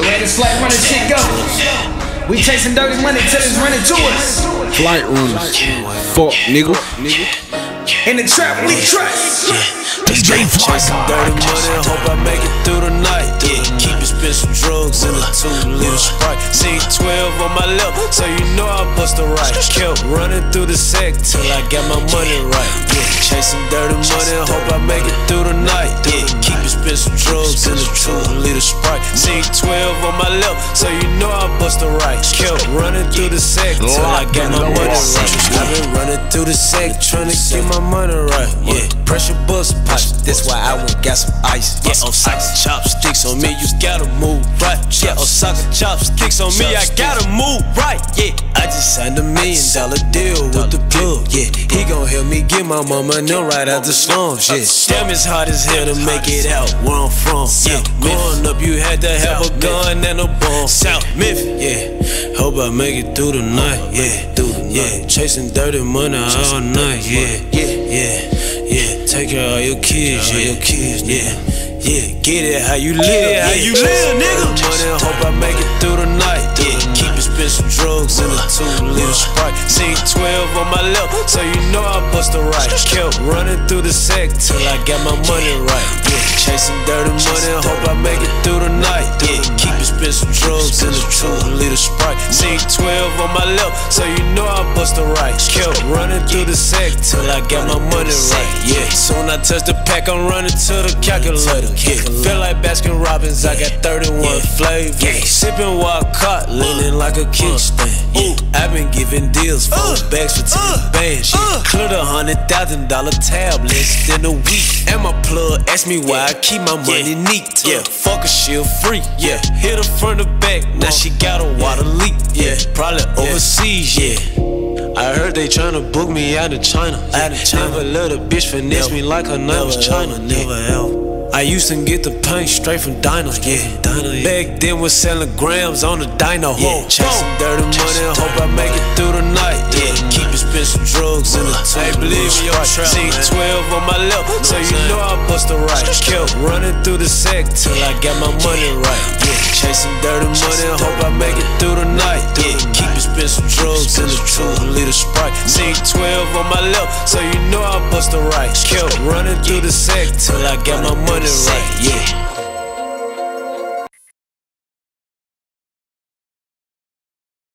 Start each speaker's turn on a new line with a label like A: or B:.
A: The way this flight running shit go. We chasing dirty money till it's running to us.
B: Flight runners. Fuck, nigga.
A: In the trap, we trust.
C: DJ Chasing dirty money, hope I make it through the night. Yeah, keep it spin some drugs in a two liter sprite. See 12 on my lip, so you know I bust the right. Kept running through the sec till I got my money right. Yeah, chasing dirty money, hope I make it through the night. Yeah, keep it spin some drugs in a two liter sprite. See 12 on my lip, so you know I bust the right. Kept running through the sec till I got my money right. I've been running through the sec, trying to get my money right. Yeah, pressure bust pipe. That's why I went got some ice. Yeah, Osaka chopsticks on me, you gotta move right. Yeah, on Osaka chopsticks on me, I gotta move right. Yeah, I just signed a million dollar deal with the plug. Yeah, he gon' help me get my mama no right out the slums. Yeah, damn, it's hard as hell to make it out where I'm from. Yeah, growing up, you had to have a gun and a bomb. South Memphis, yeah. Hope I make it through the night. Yeah, through the yeah. Chasing dirty money all night. Yeah, yeah, yeah. Yeah, take care of your kids, yeah, your kids, yeah, yeah. Get it how you live, yeah, how you live, nigga. Money, hope I make it through the night. Yeah, keep it spin some drugs in a two liter sprite. See 12 on my lip, so you know I bust the right. Kept running through the sec till I got my money right. Yeah, chasing dirty money, hope I make it through the night. Yeah, keep some drugs in a two liter sprite. See 12 on my lip, so you know I bust the right. Kept running through the sec till I got my money right. Yeah, I touch the pack, I'm running to the calculator. Yeah, feel like Baskin Robbins, I got 31 flavors. Yeah. Sipping Wockhardt, leaning like a kickstand. Yeah, I've been giving deals, four bags for 10 bands. Yeah, cleared a hundred thousand dollar tab less than a week. And my plug asked me why I keep my money neat. Yeah, fuck a shield free. Yeah, hit her from the back, now she got a water leak. Yeah, probably overseas. Yeah. They tryna book me out of China. Out of China. Never let a bitch finesse me like her name was China. Never ever. I used to get the paint straight from Dino, yeah. Dino, yeah. Back then was selling grams on the Dino, yeah. Chasing dirty money, hope I make it through the night, yeah. Keep it spin some drugs in the I believe your trap, See 12 on my lip, so you know I bust the right. Kept running through the sec till I got my money right, yeah. Chasing dirty money, hope I make it through the night, C12 on my left, so you know I bust the right. Kept running through the sack till I got my money right. Yeah.